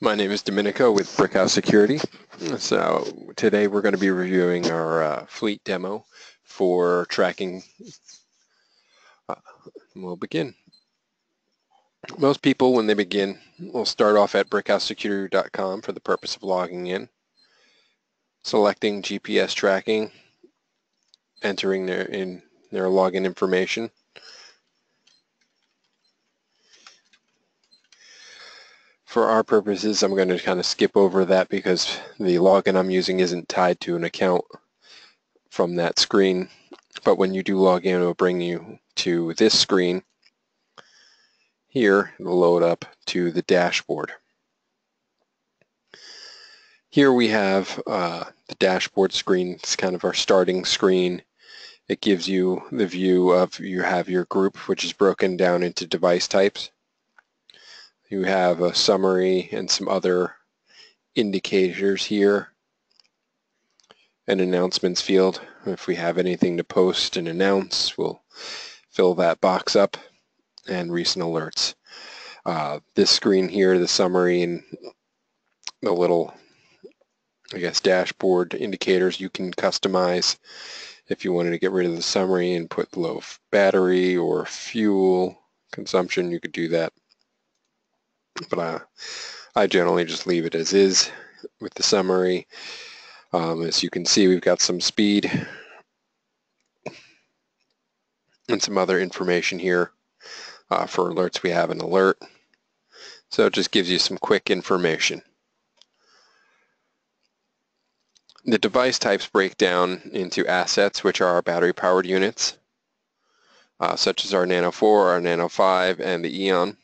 My name is Domenico with Brickhouse Security. So today we're going to be reviewing our uh, fleet demo for tracking. Uh, we'll begin. Most people, when they begin, will start off at brickhousesecurity.com for the purpose of logging in, selecting GPS tracking, entering their in their login information, For our purposes, I'm going to kind of skip over that because the login I'm using isn't tied to an account from that screen. But when you do log in, it will bring you to this screen. Here, it'll load up to the dashboard. Here we have uh, the dashboard screen. It's kind of our starting screen. It gives you the view of you have your group, which is broken down into device types you have a summary and some other indicators here. An announcements field. If we have anything to post and announce, we'll fill that box up and recent alerts. Uh, this screen here, the summary and the little, I guess, dashboard indicators you can customize if you wanted to get rid of the summary and put low battery or fuel consumption, you could do that but I, I generally just leave it as is with the summary. Um, as you can see, we've got some speed and some other information here. Uh, for alerts, we have an alert. So it just gives you some quick information. The device types break down into assets, which are our battery-powered units, uh, such as our Nano 4, our Nano 5, and the Eon.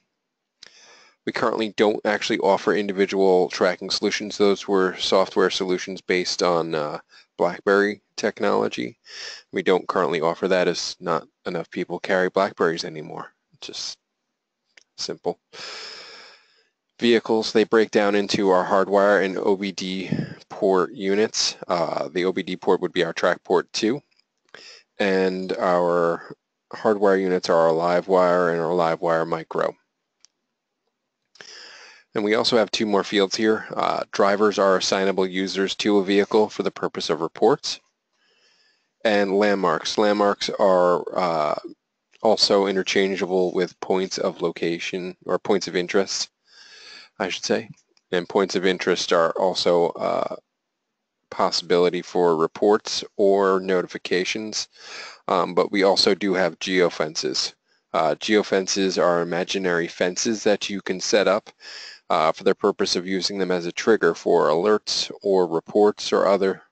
We currently don't actually offer individual tracking solutions. Those were software solutions based on uh, BlackBerry technology. We don't currently offer that as not enough people carry Blackberries anymore. Just simple. Vehicles, they break down into our hardwire and OBD port units. Uh, the OBD port would be our TrackPort 2 and our hardwire units are our LiveWire and our LiveWire Micro. And we also have two more fields here. Uh, drivers are assignable users to a vehicle for the purpose of reports. And landmarks. Landmarks are uh, also interchangeable with points of location or points of interest, I should say. And points of interest are also a uh, possibility for reports or notifications. Um, but we also do have geofences. Uh, geofences are imaginary fences that you can set up uh, for the purpose of using them as a trigger for alerts or reports or other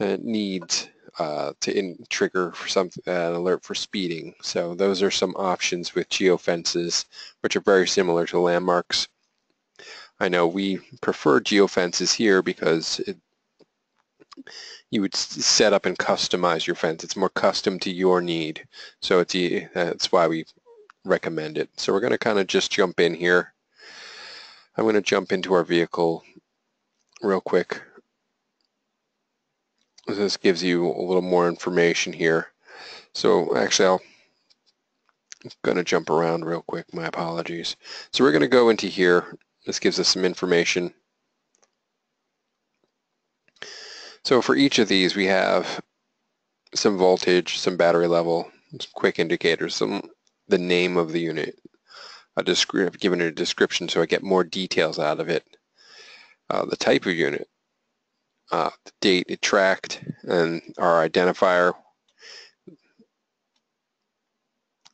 uh, needs uh, to in, trigger for some an alert for speeding. So those are some options with geofences, which are very similar to landmarks. I know we prefer geofences here because it, you would set up and customize your fence. It's more custom to your need. So it's that's why we recommend it. So we're going to kind of just jump in here I'm going to jump into our vehicle real quick. This gives you a little more information here. So actually I'll I'm going to jump around real quick. My apologies. So we're going to go into here. This gives us some information. So for each of these we have some voltage, some battery level, some quick indicators, some the name of the unit, a description, given it a description so I get more details out of it. Uh, the type of unit, uh, the date it tracked, and our identifier.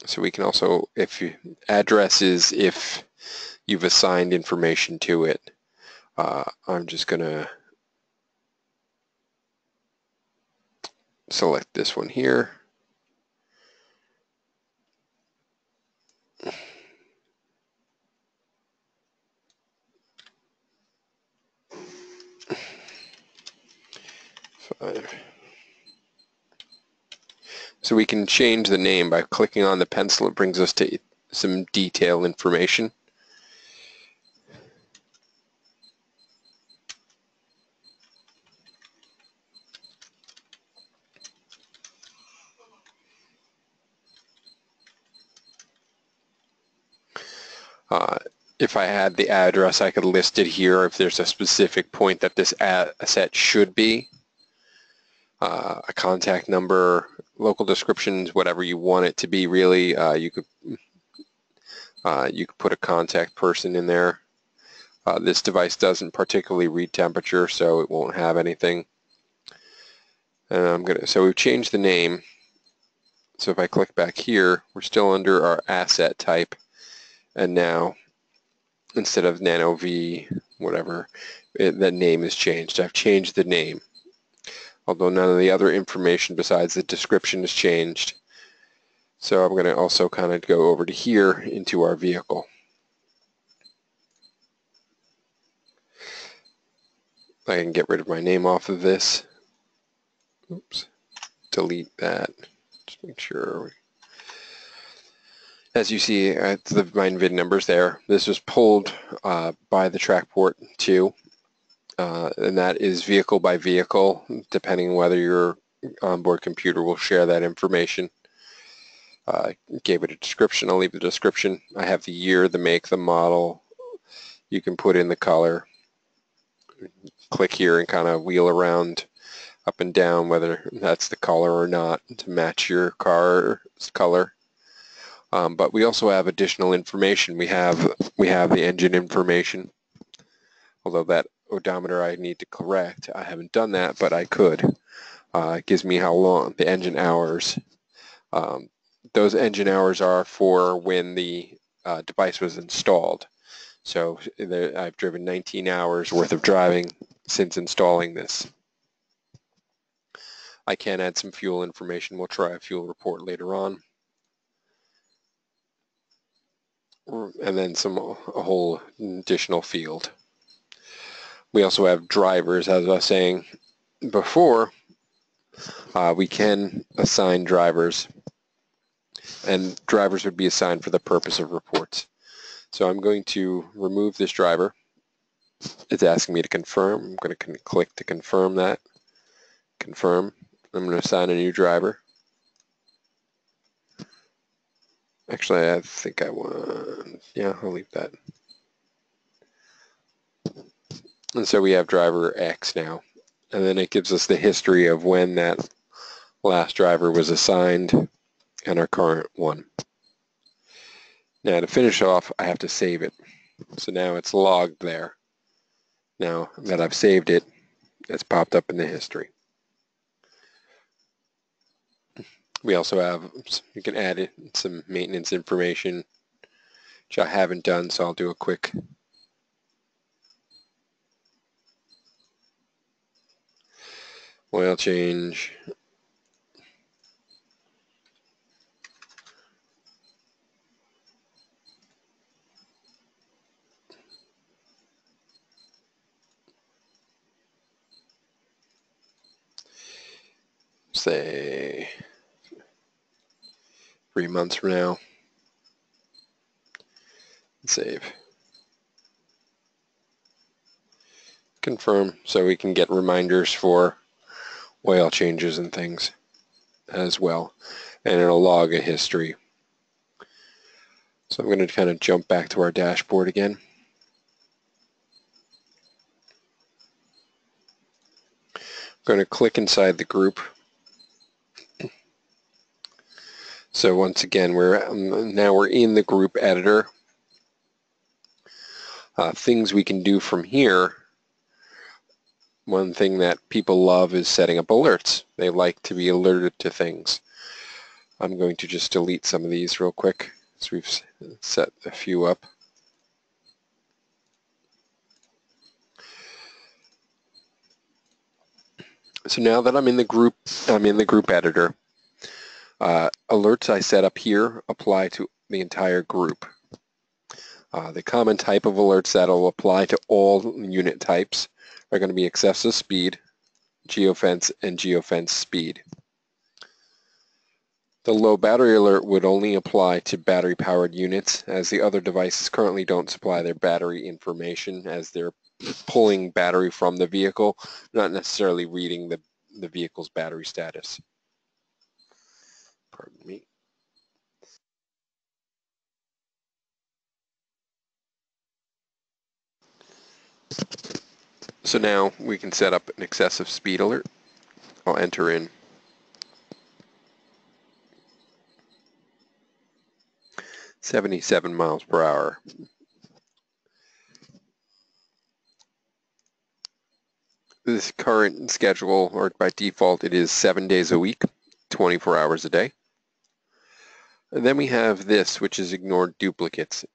So we can also, if you, addresses, if you've assigned information to it. Uh, I'm just going to select this one here. So we can change the name by clicking on the pencil. It brings us to some detail information. Uh, if I had the address, I could list it here if there's a specific point that this asset should be. Uh, a contact number, local descriptions, whatever you want it to be really. Uh, you could uh, you could put a contact person in there. Uh, this device doesn't particularly read temperature, so it won't have anything. And I'm gonna. So we've changed the name. So if I click back here, we're still under our asset type, and now instead of nano V, whatever, it, that name is changed. I've changed the name. Although none of the other information besides the description is changed. So I'm going to also kind of go over to here into our vehicle. I can get rid of my name off of this. Oops. Delete that. Just make sure as you see, the VIN numbers there. This was pulled uh, by the TrackPort 2, uh, and that is vehicle by vehicle, depending on whether your onboard computer will share that information. Uh, gave it a description. I'll leave the description. I have the year, the make, the model. You can put in the color. Click here and kind of wheel around up and down whether that's the color or not to match your car's color. Um, but we also have additional information. We have we have the engine information, although that odometer I need to correct. I haven't done that, but I could. Uh, it gives me how long the engine hours. Um, those engine hours are for when the uh, device was installed. So I've driven 19 hours worth of driving since installing this. I can add some fuel information. We'll try a fuel report later on. and then some a whole additional field. We also have drivers, as I was saying before. Uh, we can assign drivers, and drivers would be assigned for the purpose of reports. So I'm going to remove this driver. It's asking me to confirm. I'm going to click to confirm that. Confirm. I'm going to assign a new driver. Actually, I think I want, yeah, I'll leave that. And so we have driver X now. And then it gives us the history of when that last driver was assigned and our current one. Now to finish off, I have to save it. So now it's logged there. Now that I've saved it, it's popped up in the history. We also have, you can add some maintenance information, which I haven't done, so I'll do a quick oil change. Say three months from now. Save. Confirm so we can get reminders for oil changes and things as well. And it'll log a history. So I'm going to kind of jump back to our dashboard again. I'm going to click inside the group So once again, we're um, now we're in the group editor. Uh, things we can do from here. One thing that people love is setting up alerts. They like to be alerted to things. I'm going to just delete some of these real quick so we've set a few up. So now that I'm in the group, I'm in the group editor. Uh, alerts I set up here apply to the entire group. Uh, the common type of alerts that will apply to all unit types are going to be excessive speed, geofence, and geofence speed. The low battery alert would only apply to battery-powered units as the other devices currently don't supply their battery information as they're pulling battery from the vehicle, not necessarily reading the, the vehicle's battery status pardon me. So now we can set up an excessive speed alert. I'll enter in Seventy-seven miles per hour. This current schedule, or by default, it is seven days a week, 24 hours a day. And then we have this, which is ignore duplicates.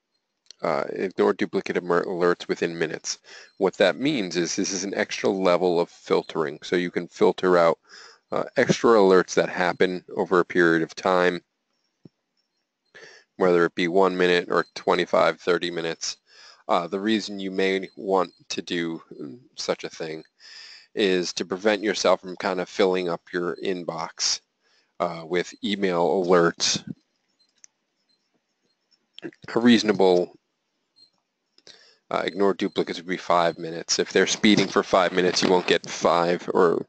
Uh, ignore duplicate alerts within minutes. What that means is this is an extra level of filtering. So you can filter out uh, extra alerts that happen over a period of time, whether it be one minute or 25, 30 minutes. Uh, the reason you may want to do such a thing is to prevent yourself from kind of filling up your inbox uh, with email alerts. A reasonable uh, ignore duplicates would be five minutes. If they're speeding for five minutes, you won't get five or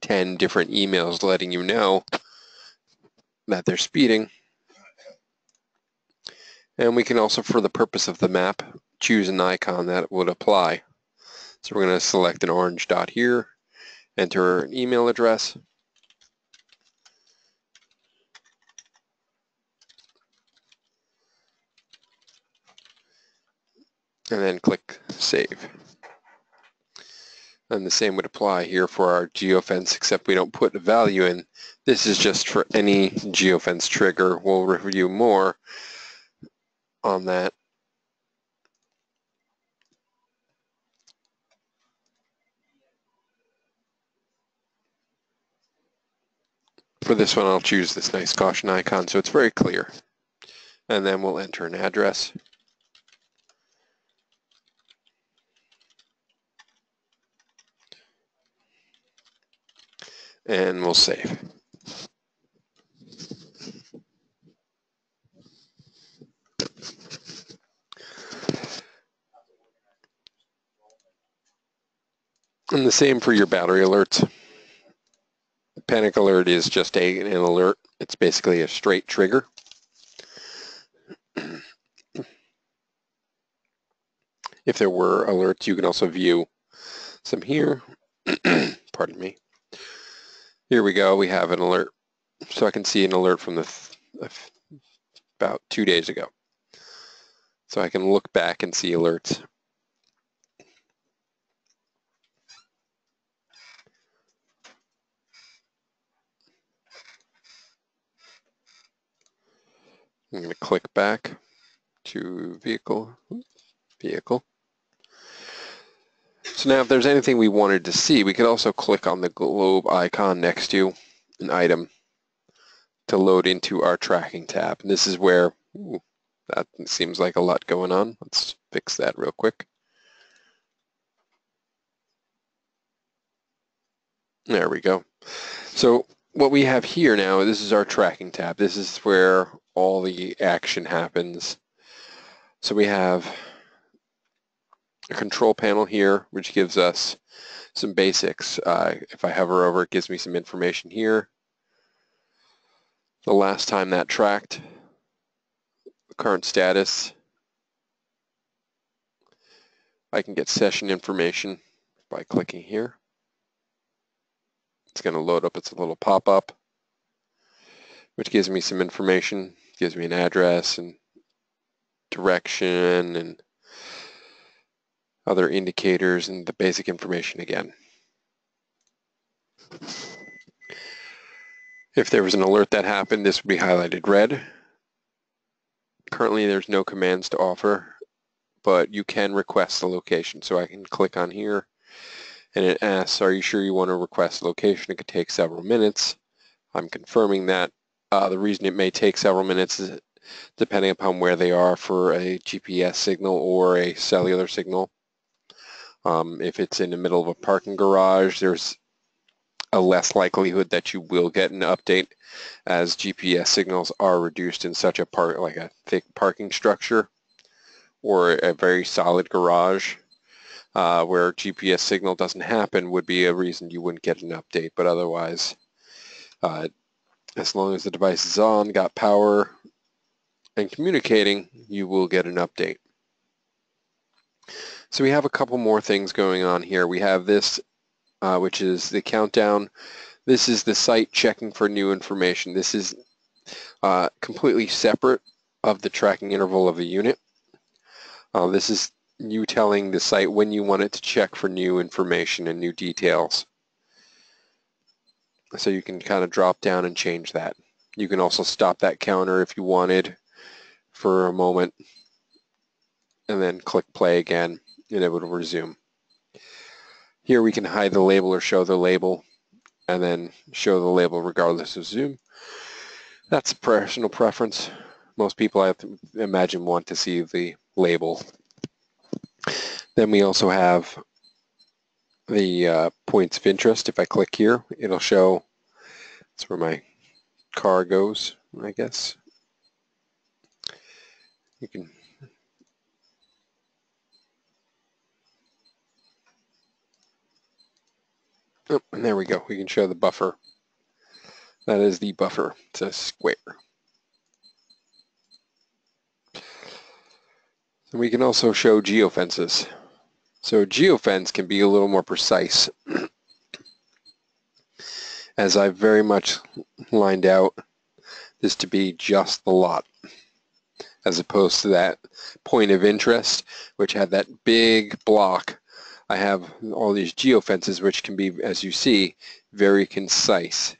10 different emails letting you know that they're speeding. And we can also, for the purpose of the map, choose an icon that would apply. So we're going to select an orange dot here, enter an email address, and then click Save. And the same would apply here for our geofence, except we don't put a value in. This is just for any geofence trigger. We'll review more on that For this one, I'll choose this nice caution icon so it's very clear. And then we'll enter an address. And we'll save. And the same for your battery alerts. Panic alert is just a, an alert. It's basically a straight trigger. if there were alerts, you can also view some here. Pardon me. Here we go. We have an alert. So I can see an alert from the about two days ago. So I can look back and see alerts. I'm going to click back to vehicle, vehicle. So now if there's anything we wanted to see, we could also click on the globe icon next to an item to load into our tracking tab. And this is where, ooh, that seems like a lot going on. Let's fix that real quick. There we go. So what we have here now, this is our tracking tab. This is where all the action happens. So we have a control panel here, which gives us some basics. Uh, if I hover over, it gives me some information here. The last time that tracked, the current status. I can get session information by clicking here. It's going to load up its a little pop-up, which gives me some information gives me an address and direction and other indicators and the basic information again. If there was an alert that happened, this would be highlighted red. Currently, there's no commands to offer, but you can request the location. So I can click on here, and it asks, are you sure you want to request location? It could take several minutes. I'm confirming that uh, the reason it may take several minutes is depending upon where they are for a GPS signal or a cellular signal. Um, if it's in the middle of a parking garage, there's a less likelihood that you will get an update as GPS signals are reduced in such a part like a thick parking structure or a very solid garage uh, where GPS signal doesn't happen would be a reason you wouldn't get an update but otherwise uh, as long as the device is on, got power, and communicating, you will get an update. So we have a couple more things going on here. We have this, uh, which is the countdown. This is the site checking for new information. This is uh, completely separate of the tracking interval of a unit. Uh, this is you telling the site when you want it to check for new information and new details. So you can kind of drop down and change that. You can also stop that counter if you wanted for a moment and then click play again and it will resume. Here we can hide the label or show the label and then show the label regardless of zoom. That's personal preference. Most people I imagine want to see the label. Then we also have the uh, points of interest. If I click here, it'll show that's where my car goes, I guess. You can Oh, and there we go. We can show the buffer. That is the buffer. It's a square. And we can also show geofences. So geofence can be a little more precise. As I've very much lined out this to be just the lot as opposed to that point of interest which had that big block I have all these geofences which can be, as you see, very concise.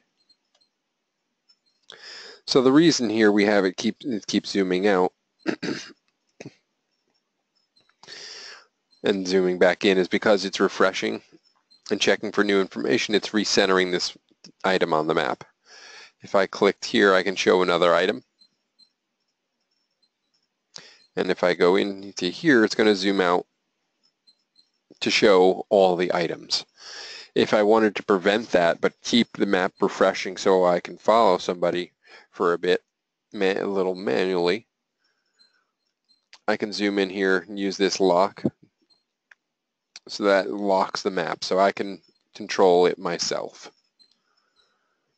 So the reason here we have it keep it keeps zooming out and zooming back in is because it's refreshing and checking for new information. It's recentering this item on the map. If I clicked here, I can show another item. And if I go into here, it's going to zoom out to show all the items. If I wanted to prevent that but keep the map refreshing so I can follow somebody for a bit, a little manually, I can zoom in here and use this lock so that locks the map so I can control it myself.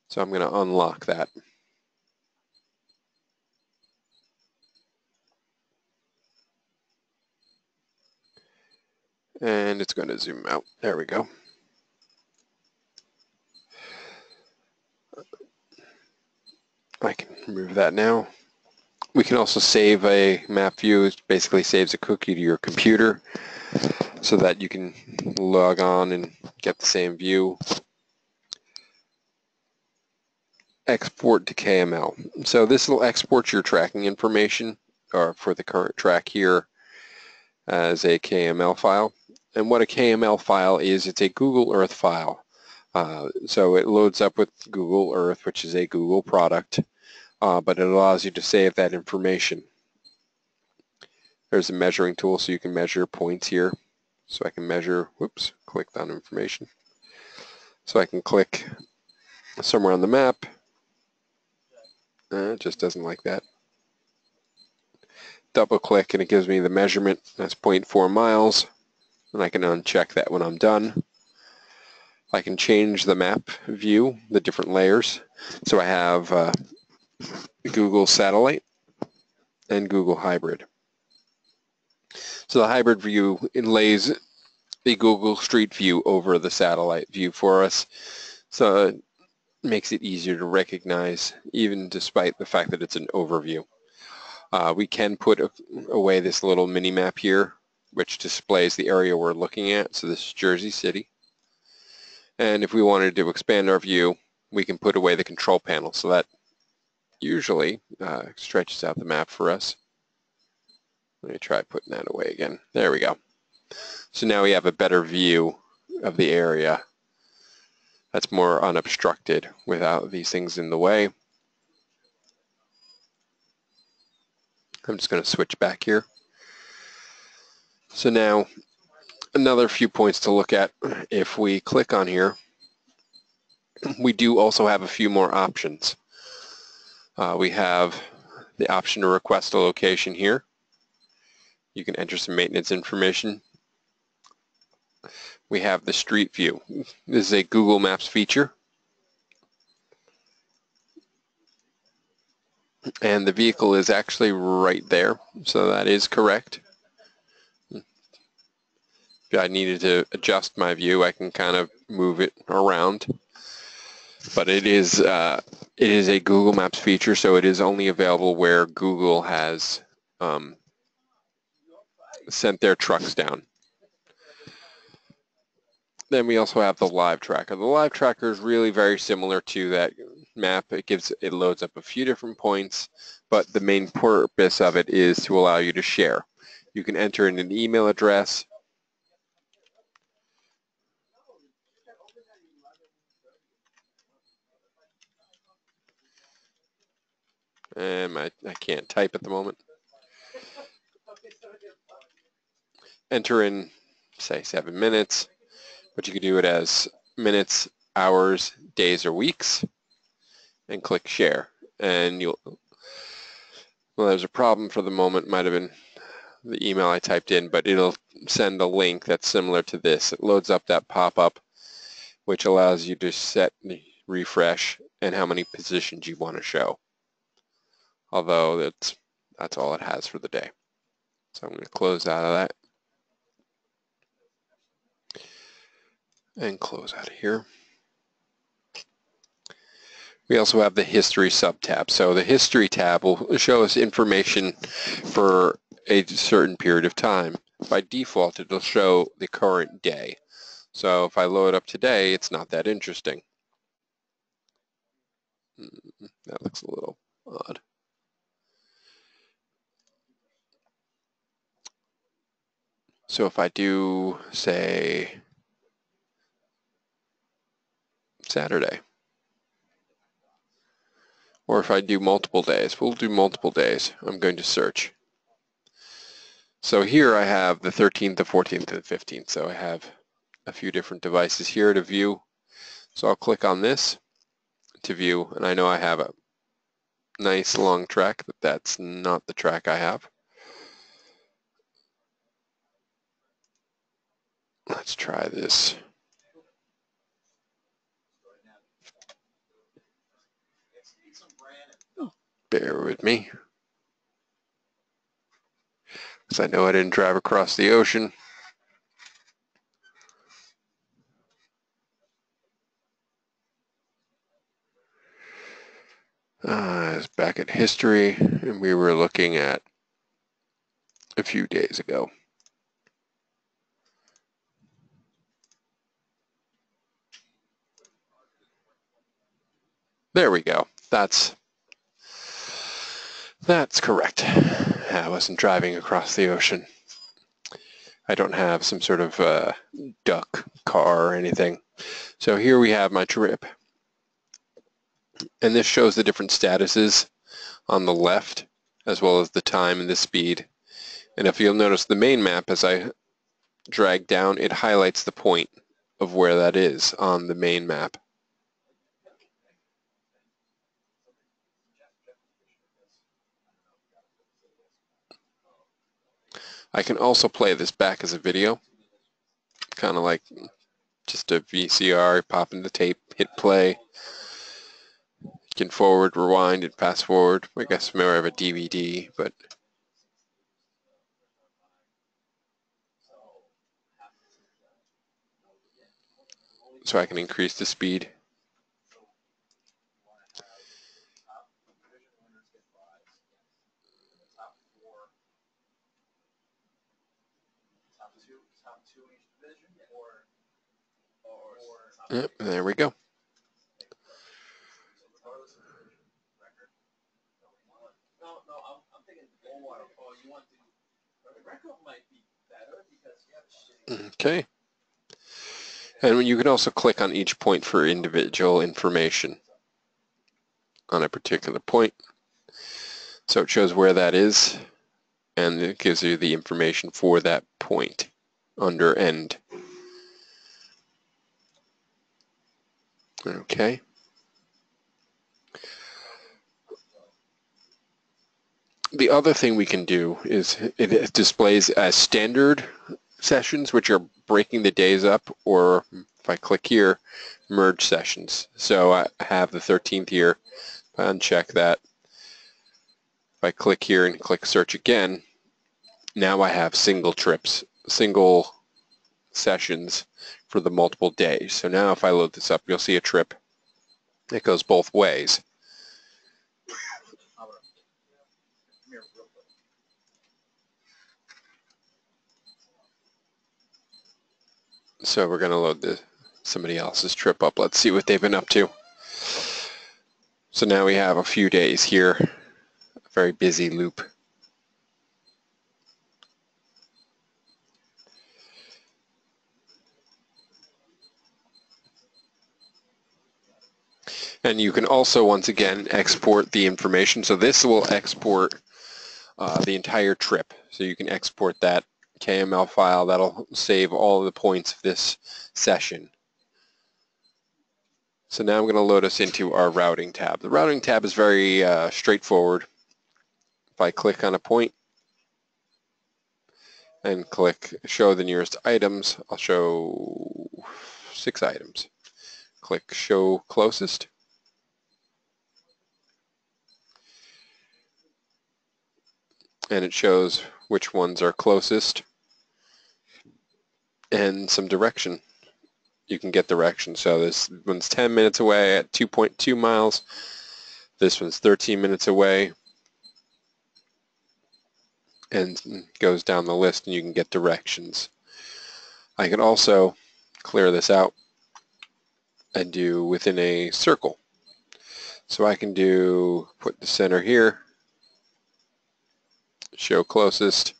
So I'm going to unlock that. And it's going to zoom out. There we go. I can remove that now. We can also save a map view. It basically saves a cookie to your computer so that you can log on and get the same view. Export to KML. So this will export your tracking information or for the current track here as a KML file. And what a KML file is, it's a Google Earth file. Uh, so it loads up with Google Earth, which is a Google product, uh, but it allows you to save that information. There's a measuring tool so you can measure points here. So I can measure, whoops, clicked on information. So I can click somewhere on the map. Uh, it just doesn't like that. Double click and it gives me the measurement. That's 0.4 miles and I can uncheck that when I'm done. I can change the map view, the different layers. So I have uh, Google Satellite and Google Hybrid. So the hybrid view inlays the Google Street View over the satellite view for us. So it makes it easier to recognize even despite the fact that it's an overview. Uh, we can put away this little mini map here which displays the area we're looking at. So this is Jersey City. And if we wanted to expand our view, we can put away the control panel. So that usually uh, stretches out the map for us. Let me try putting that away again. There we go. So now we have a better view of the area that's more unobstructed without these things in the way. I'm just going to switch back here. So now another few points to look at. If we click on here, we do also have a few more options. Uh, we have the option to request a location here. You can enter some maintenance information. We have the street view. This is a Google Maps feature. And the vehicle is actually right there, so that is correct. If I needed to adjust my view, I can kind of move it around. But it is uh, it is a Google Maps feature, so it is only available where Google has um, sent their trucks down. Then we also have the live tracker. The live tracker is really very similar to that map. It gives it loads up a few different points, but the main purpose of it is to allow you to share. You can enter in an email address. And I, I can't type at the moment. Enter in, say, seven minutes, but you could do it as minutes, hours, days, or weeks, and click share. And you'll, well, there's a problem for the moment, might have been the email I typed in, but it'll send a link that's similar to this. It loads up that pop-up, which allows you to set the refresh and how many positions you want to show. Although that's, that's all it has for the day. So I'm going to close out of that. And close out of here. We also have the history sub-tab. So the history tab will show us information for a certain period of time. By default, it'll show the current day. So if I load up today, it's not that interesting. Hmm, that looks a little odd. So if I do, say, Saturday, or if I do multiple days, we'll do multiple days. I'm going to search. So here I have the 13th, the 14th, and the 15th. So I have a few different devices here to view. So I'll click on this to view, and I know I have a nice long track, but that's not the track I have. Let's try this. Bear with me. Because I know I didn't drive across the ocean. Uh, it's back at history, and we were looking at a few days ago. There we go. That's that's correct. I wasn't driving across the ocean. I don't have some sort of uh, duck car or anything. So here we have my trip. And this shows the different statuses on the left, as well as the time and the speed. And if you'll notice the main map, as I drag down, it highlights the point of where that is on the main map. I can also play this back as a video, kind of like just a VCR, pop in the tape, hit play. You can forward, rewind, and fast forward. I guess more of a DVD, but so I can increase the speed. Yep, there we go. Okay. And you can also click on each point for individual information on a particular point. So it shows where that is, and it gives you the information for that point under end. Okay. The other thing we can do is it displays as standard sessions, which are breaking the days up, or if I click here, merge sessions. So I have the 13th here, uncheck that. If I click here and click search again, now I have single trips, single sessions for the multiple days. So now if I load this up, you'll see a trip. It goes both ways. So we're going to load the somebody else's trip up. Let's see what they've been up to. So now we have a few days here, a very busy loop. And you can also, once again, export the information. So this will export uh, the entire trip. So you can export that KML file. That'll save all the points of this session. So now I'm going to load us into our routing tab. The routing tab is very uh, straightforward. If I click on a point and click show the nearest items, I'll show six items. Click show closest. And it shows which ones are closest and some direction you can get direction. So this one's 10 minutes away at 2.2 miles. This one's 13 minutes away and goes down the list and you can get directions. I can also clear this out and do within a circle. So I can do, put the center here, show closest,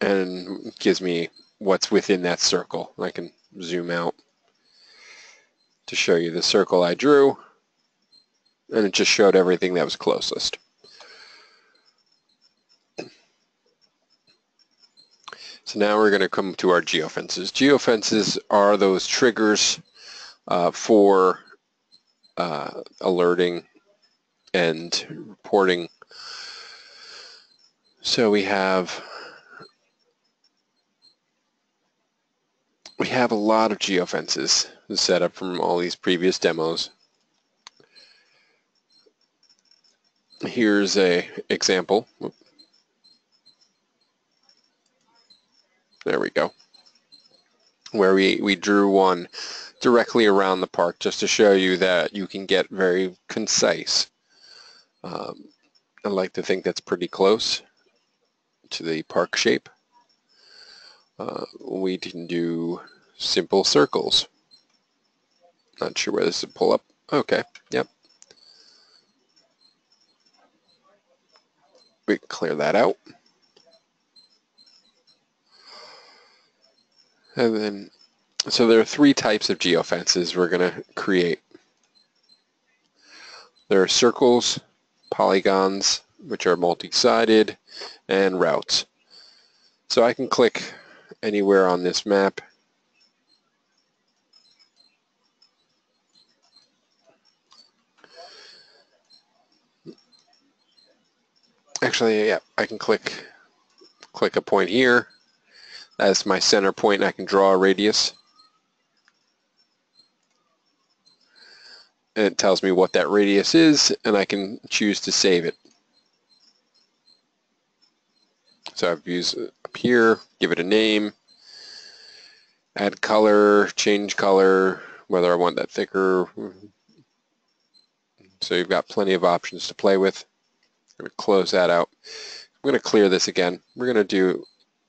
and gives me what's within that circle. I can zoom out to show you the circle I drew and it just showed everything that was closest. So now we're going to come to our geofences. Geofences are those triggers uh, for uh, alerting and reporting. So we have we have a lot of geofences set up from all these previous demos. Here's a example. There we go. Where we, we drew one directly around the park just to show you that you can get very concise. Um, I like to think that's pretty close to the park shape. Uh, we can do simple circles. Not sure where this would pull up. Okay, yep. We clear that out. And then, so there are three types of geofences we're going to create. There are circles, polygons, which are multi-sided, and routes. So I can click anywhere on this map. Actually, yeah, I can click click a point here. That's my center point. I can draw a radius. And it tells me what that radius is, and I can choose to save it. So I've used up here, give it a name, add color, change color, whether I want that thicker. So you've got plenty of options to play with. I'm going to close that out. I'm going to clear this again. We're going to do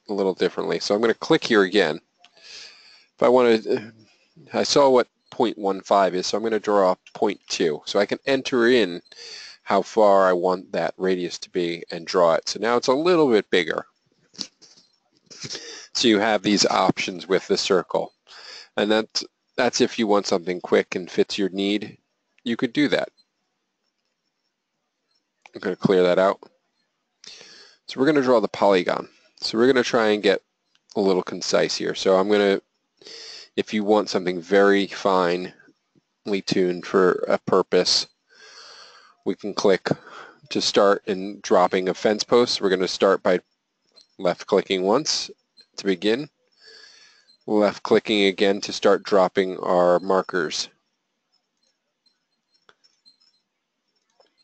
a little differently. So I'm going to click here again. If I want to, I saw what 0.15 is, so I'm going to draw 0.2. So I can enter in how far I want that radius to be and draw it. So now it's a little bit bigger. So you have these options with the circle. And that's, that's if you want something quick and fits your need, you could do that. I'm going to clear that out. So we're going to draw the polygon. So we're going to try and get a little concise here. So I'm going to, if you want something very finely tuned for a purpose, we can click to start in dropping a fence post. We're going to start by left clicking once to begin, left clicking again to start dropping our markers.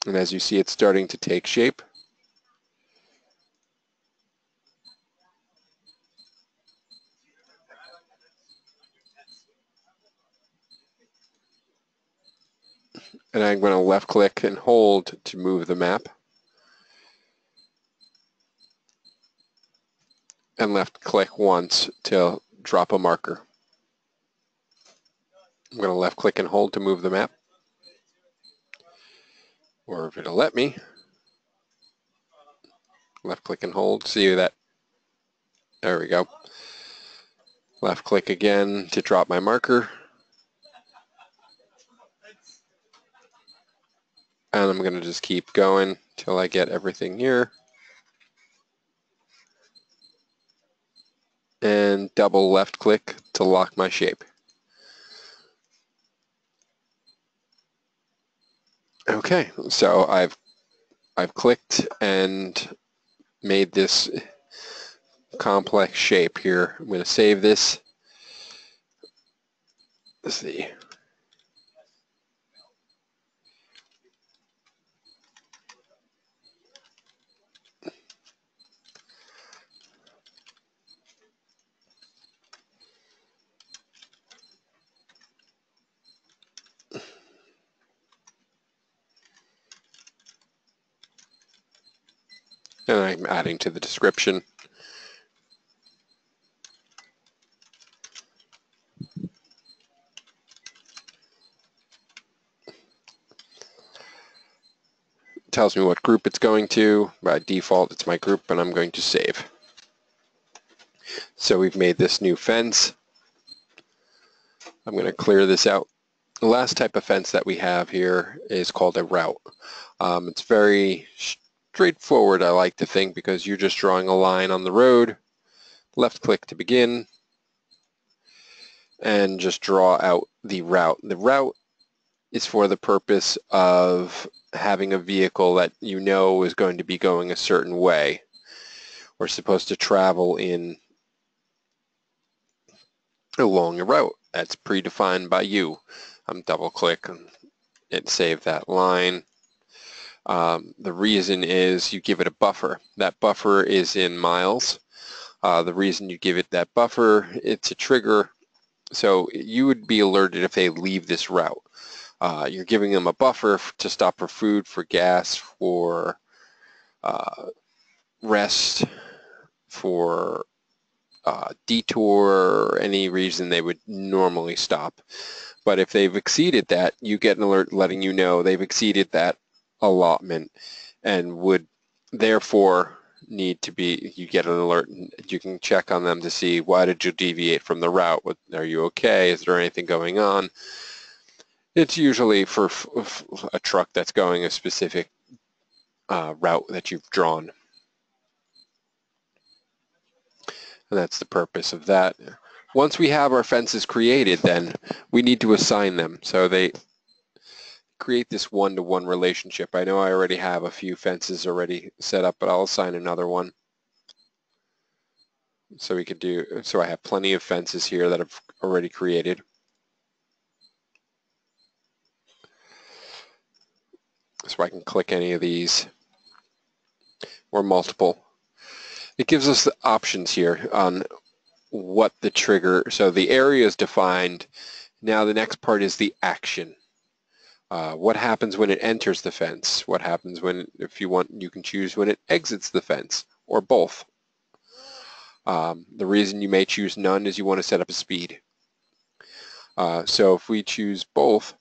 And as you see, it's starting to take shape. And I'm going to left click and hold to move the map. And left click once to drop a marker. I'm going to left click and hold to move the map. Or if it'll let me, left click and hold, see that, there we go. Left click again to drop my marker. And I'm going to just keep going till I get everything here. And double left click to lock my shape. Okay, so I've I've clicked and made this complex shape here. I'm going to save this. Let's see. And I'm adding to the description. tells me what group it's going to. By default, it's my group, and I'm going to save. So we've made this new fence. I'm going to clear this out. The last type of fence that we have here is called a route. Um, it's very straightforward, I like to think, because you're just drawing a line on the road, left click to begin, and just draw out the route. The route is for the purpose of having a vehicle that you know is going to be going a certain way or supposed to travel in along a route that's predefined by you. I'm double click and it saved that line. Um, the reason is you give it a buffer. That buffer is in miles. Uh, the reason you give it that buffer, it's a trigger. So you would be alerted if they leave this route. Uh, you're giving them a buffer to stop for food, for gas, for uh, rest, for uh, detour, or any reason they would normally stop. But if they've exceeded that, you get an alert letting you know they've exceeded that allotment and would therefore need to be, you get an alert, and you can check on them to see why did you deviate from the route? What, Are you okay? Is there anything going on? It's usually for a truck that's going a specific uh, route that you've drawn. And that's the purpose of that. Once we have our fences created, then we need to assign them. So they create this one-to-one -one relationship. I know I already have a few fences already set up, but I'll assign another one. So we could do, so I have plenty of fences here that I've already created. So I can click any of these or multiple. It gives us the options here on what the trigger, so the area is defined. Now the next part is the action. Uh, what happens when it enters the fence? What happens when, if you want, you can choose when it exits the fence, or both. Um, the reason you may choose none is you want to set up a speed. Uh, so if we choose both,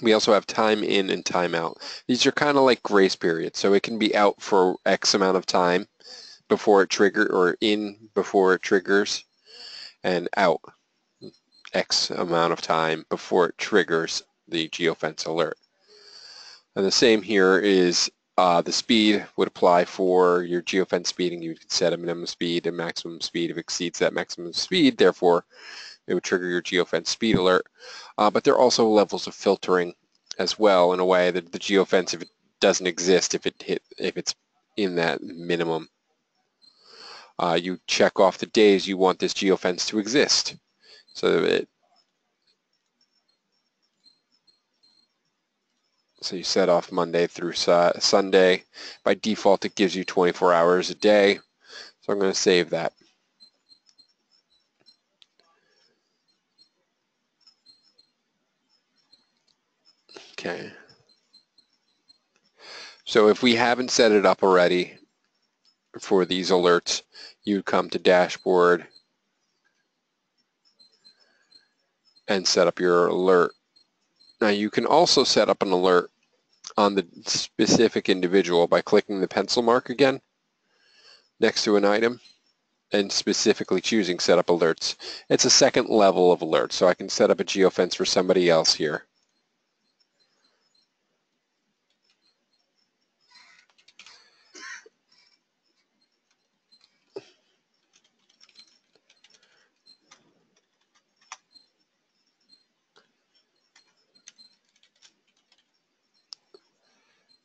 we also have time in and time out. These are kind of like grace periods, so it can be out for X amount of time before it trigger or in before it triggers and out X amount of time before it triggers the geofence alert. And the same here is uh, the speed would apply for your geofence speeding. You could set a minimum speed and maximum speed. If it exceeds that maximum speed, therefore, it would trigger your geofence speed alert. Uh, but there are also levels of filtering as well in a way that the geofence, if it doesn't exist, if it hit, if it's in that minimum, uh, you check off the days you want this geofence to exist. So it So you set off Monday through Sunday. By default, it gives you 24 hours a day. So I'm going to save that. Okay. So if we haven't set it up already for these alerts, you come to dashboard and set up your alert. Now you can also set up an alert on the specific individual by clicking the pencil mark again next to an item and specifically choosing set up alerts. It's a second level of alert, so I can set up a geofence for somebody else here.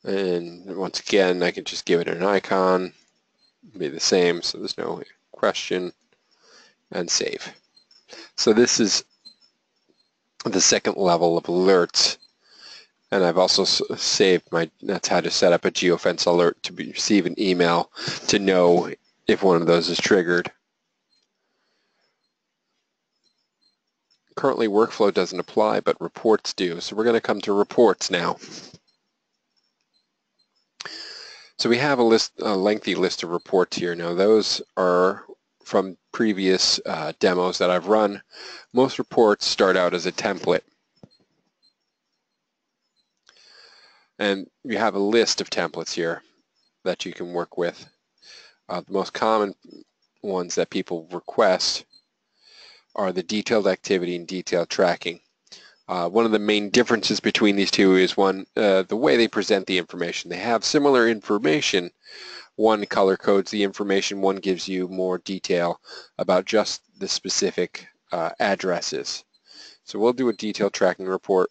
And once again, I can just give it an icon, be the same, so there's no question, and save. So this is the second level of alerts. And I've also saved my, that's how to set up a geofence alert to be, receive an email to know if one of those is triggered. Currently workflow doesn't apply, but reports do. So we're going to come to reports now. So we have a list, a lengthy list of reports here. Now those are from previous uh, demos that I've run. Most reports start out as a template. And you have a list of templates here that you can work with. Uh, the most common ones that people request are the detailed activity and detailed tracking. Uh, one of the main differences between these two is one, uh, the way they present the information. They have similar information. One color codes the information, one gives you more detail about just the specific uh, addresses. So we'll do a detailed tracking report.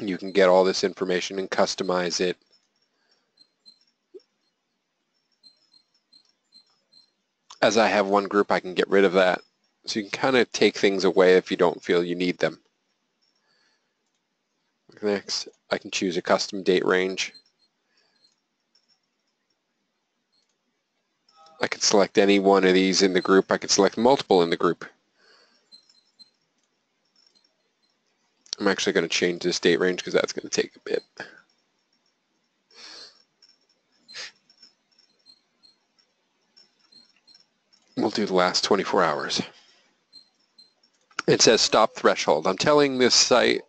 You can get all this information and customize it. As I have one group, I can get rid of that so you can kind of take things away if you don't feel you need them. Next, I can choose a custom date range. I can select any one of these in the group. I can select multiple in the group. I'm actually going to change this date range because that's going to take a bit. We'll do the last 24 hours. It says stop threshold. I'm telling this site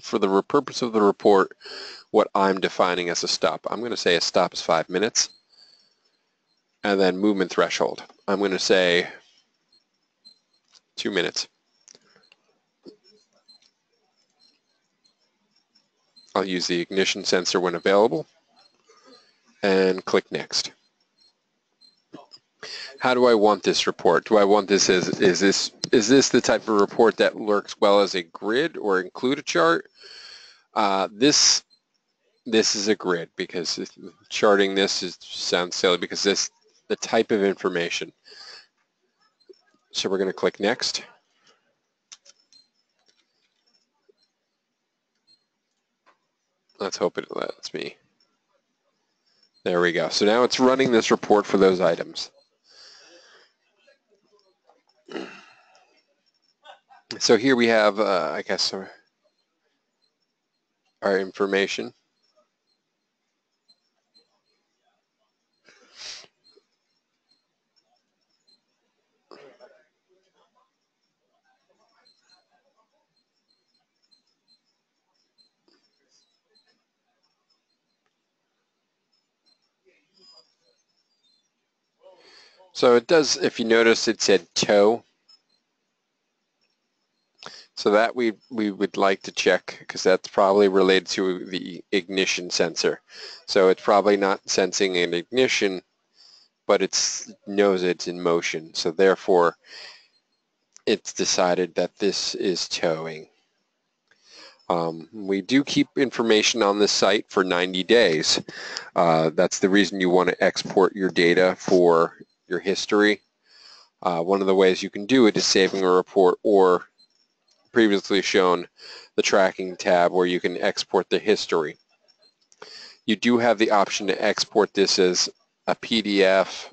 for the purpose of the report what I'm defining as a stop. I'm going to say a stop is five minutes and then movement threshold. I'm going to say two minutes. I'll use the ignition sensor when available and click next how do I want this report? Do I want this as, is this, is this the type of report that works well as a grid or include a chart? Uh, this, this is a grid because charting this is, sounds silly because this, the type of information. So we're going to click next. Let's hope it lets me. There we go. So now it's running this report for those items. So here we have, uh, I guess, our, our information. So it does, if you notice, it said tow. So that we, we would like to check because that's probably related to the ignition sensor. So it's probably not sensing an ignition, but it knows it's in motion. So therefore, it's decided that this is towing. Um, we do keep information on this site for 90 days. Uh, that's the reason you want to export your data for your history. Uh, one of the ways you can do it is saving a report or previously shown the tracking tab where you can export the history. You do have the option to export this as a PDF,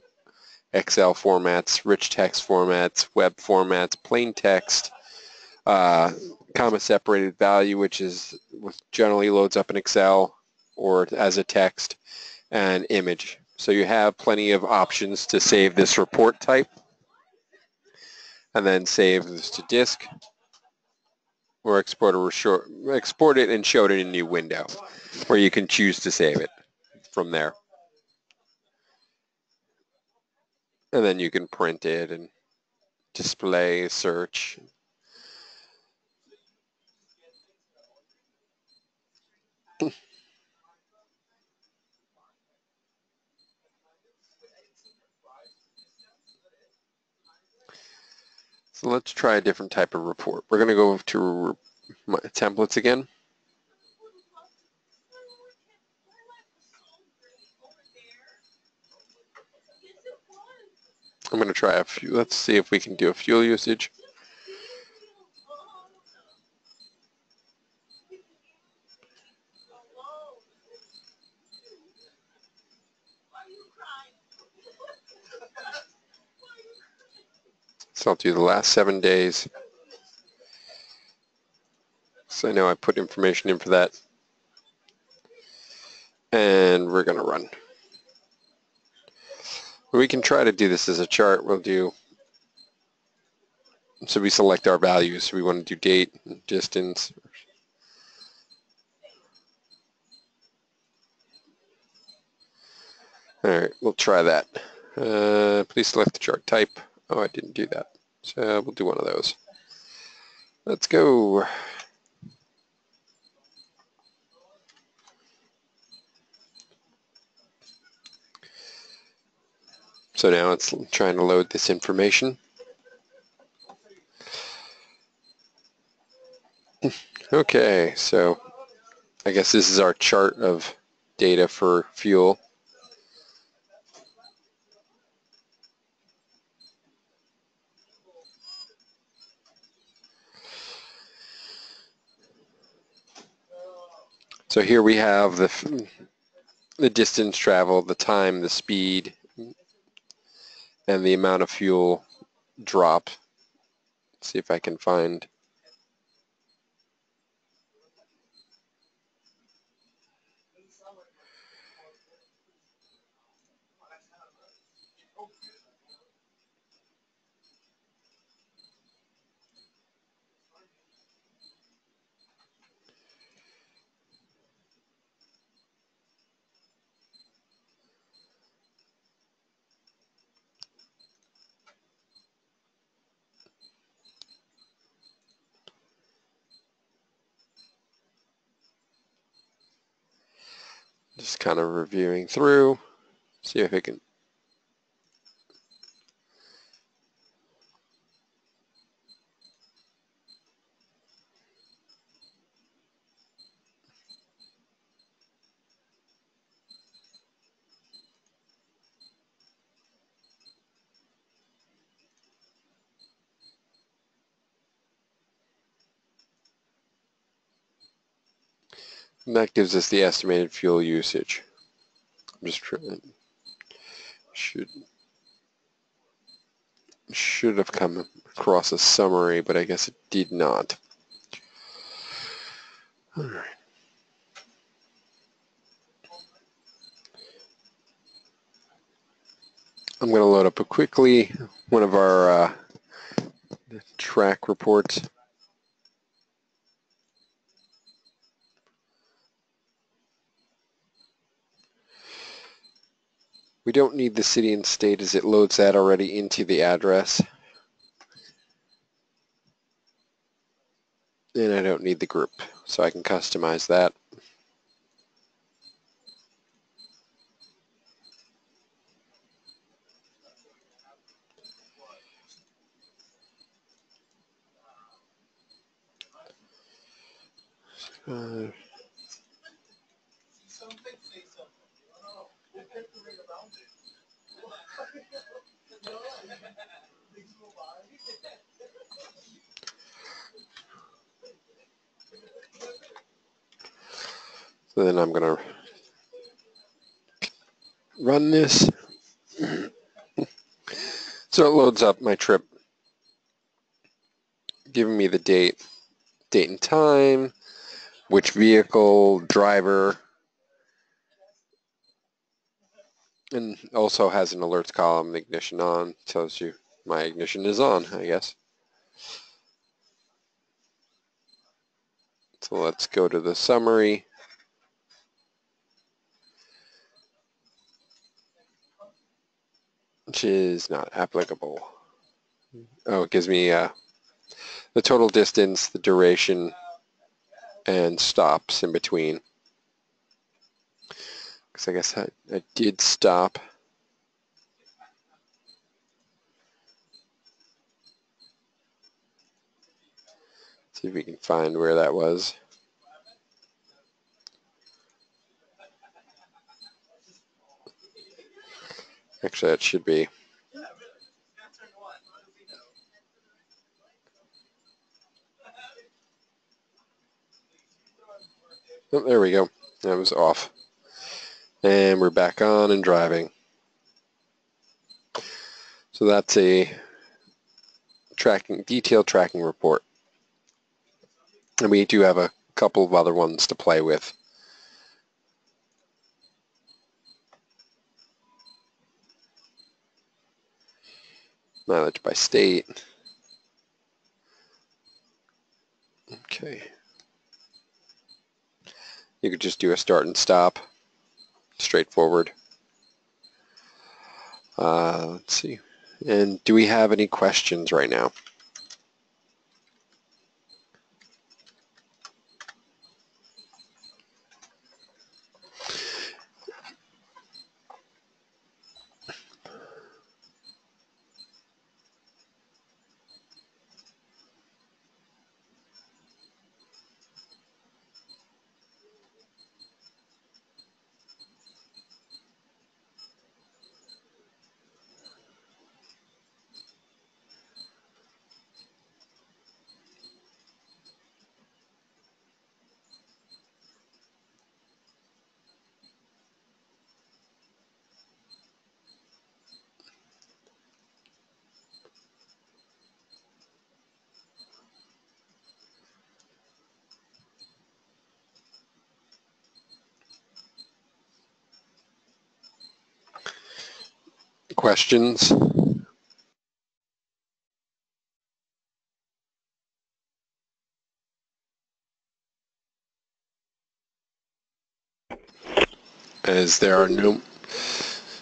Excel formats, rich text formats, web formats, plain text, uh, comma separated value, which is generally loads up in Excel or as a text, and image. So you have plenty of options to save this report type and then save this to disk or export, or short, export it and show it in a new window where you can choose to save it from there. And then you can print it and display, search. So let's try a different type of report. We're going to go to templates again. I'm going to try a few. Let's see if we can do a fuel usage. So I'll do the last seven days. So I know I put information in for that. And we're going to run. We can try to do this as a chart. We'll do, so we select our values. So we want to do date, distance. All right, we'll try that. Uh, please select the chart type. Oh, I didn't do that. So we'll do one of those. Let's go. So now it's trying to load this information. Okay, so I guess this is our chart of data for fuel. So here we have the, the distance traveled, the time, the speed, and the amount of fuel drop. Let's see if I can find Just kind of reviewing through, see if I can And that gives us the estimated fuel usage. I'm just trying, should, should have come across a summary, but I guess it did not. All right. I'm going to load up quickly one of our uh, track reports. We don't need the city and state as it loads that already into the address. And I don't need the group, so I can customize that. Uh, So then I'm going to run this. so it loads up my trip, giving me the date, date and time, which vehicle, driver, and also has an alerts column, ignition on, tells you my ignition is on, I guess. So let's go to the summary. Which is not applicable. Oh, it gives me uh, the total distance, the duration, and stops in between. Because I guess I, I did stop. See if we can find where that was. Actually, that should be. Oh, there we go. That was off. And we're back on and driving. So that's a tracking, detailed tracking report. And we do have a couple of other ones to play with. Mileage by state. Okay. You could just do a start and stop. Straightforward. Uh, let's see. And do we have any questions right now? Questions? As there are no,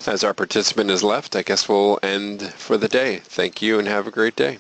as our participant is left, I guess we'll end for the day. Thank you and have a great day.